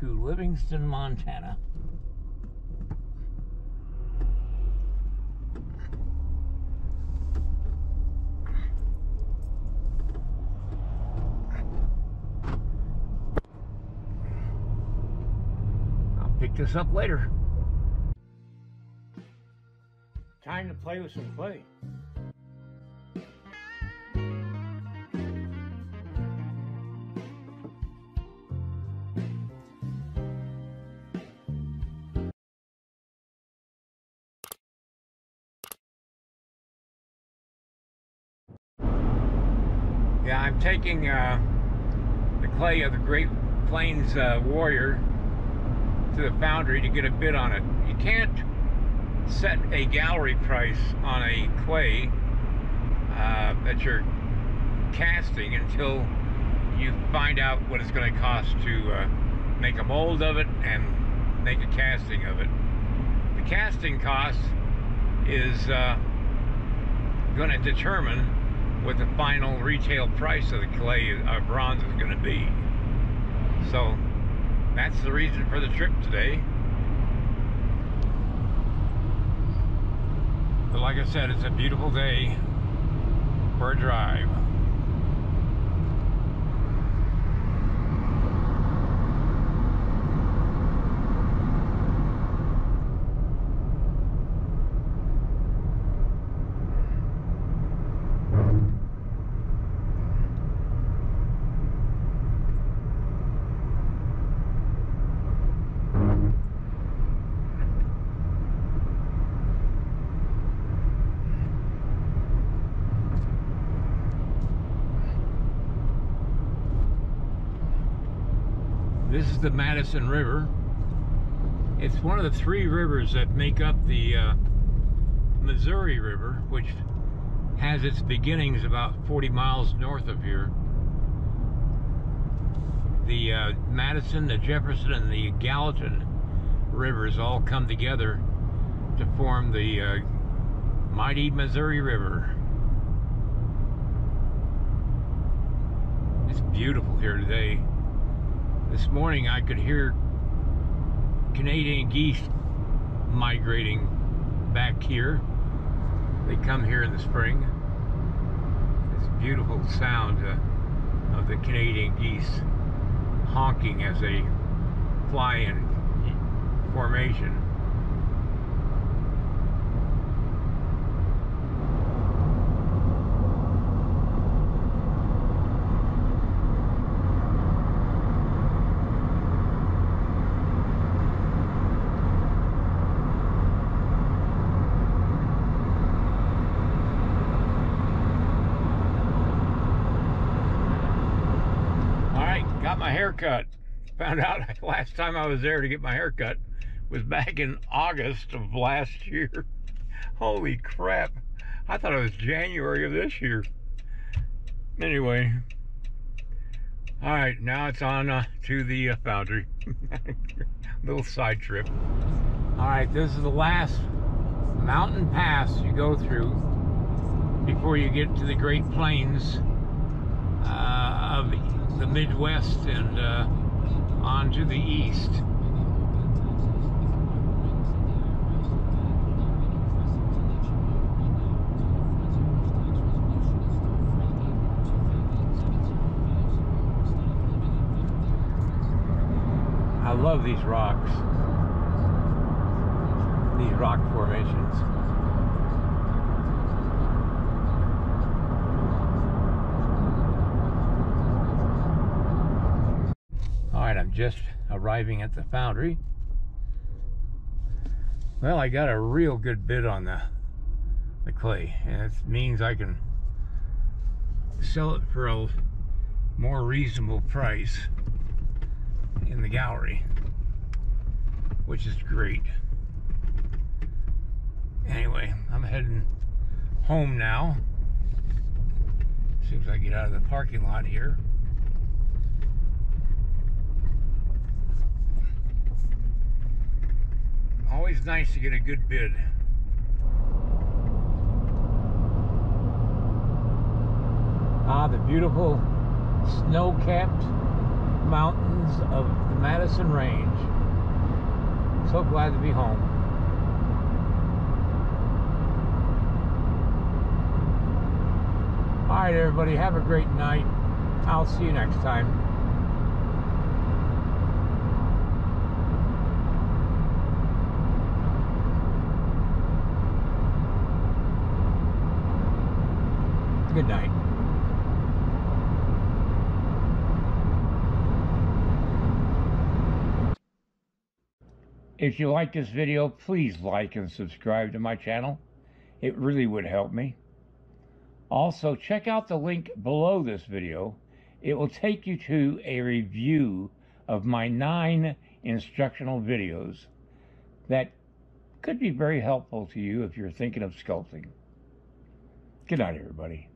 to Livingston, Montana. I'll pick this up later. Time to play with some clay. Yeah, I'm taking uh, the clay of the Great Plains uh, Warrior to the foundry to get a bid on it. You can't set a gallery price on a clay uh, that you're casting until you find out what it's going to cost to uh, make a mold of it and make a casting of it. The casting cost is uh, going to determine what the final retail price of the clay uh, bronze is going to be. So that's the reason for the trip today. But like I said, it's a beautiful day for a drive. This is the Madison River. It's one of the three rivers that make up the uh, Missouri River, which has its beginnings about 40 miles north of here. The uh, Madison, the Jefferson, and the Gallatin rivers all come together to form the uh, mighty Missouri River. It's beautiful here today. This morning I could hear Canadian geese migrating back here. They come here in the spring. It's a beautiful sound uh, of the Canadian geese honking as they fly in formation. All right, got my hair cut. Found out last time I was there to get my haircut was back in August of last year. Holy crap. I thought it was January of this year. Anyway. All right, now it's on uh, to the uh, foundry. Little side trip. All right, this is the last mountain pass you go through before you get to the Great Plains of the Midwest and uh, on to the east. I love these rocks, these rock formations. Right, I'm just arriving at the foundry. Well, I got a real good bid on the the clay, and it means I can sell it for a more reasonable price in the gallery, which is great. Anyway, I'm heading home now. As soon as I get out of the parking lot here. Always nice to get a good bid. Ah, the beautiful snow-capped mountains of the Madison Range. So glad to be home. All right, everybody, have a great night. I'll see you next time. Good night. If you like this video, please like and subscribe to my channel. It really would help me. Also, check out the link below this video. It will take you to a review of my nine instructional videos that could be very helpful to you if you're thinking of sculpting. Good night, everybody.